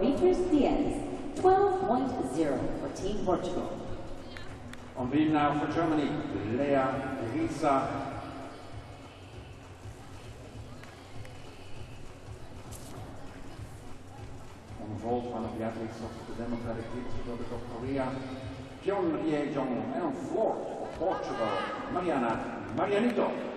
Beatriz Diaz, 12.0 for Team Portugal. On beam now for Germany, Leah Griesser. On vault, one of the athletes of the Democratic Republic of Korea, Kyun Ye Jong, and on floor, Portugal, Mariana Marianito.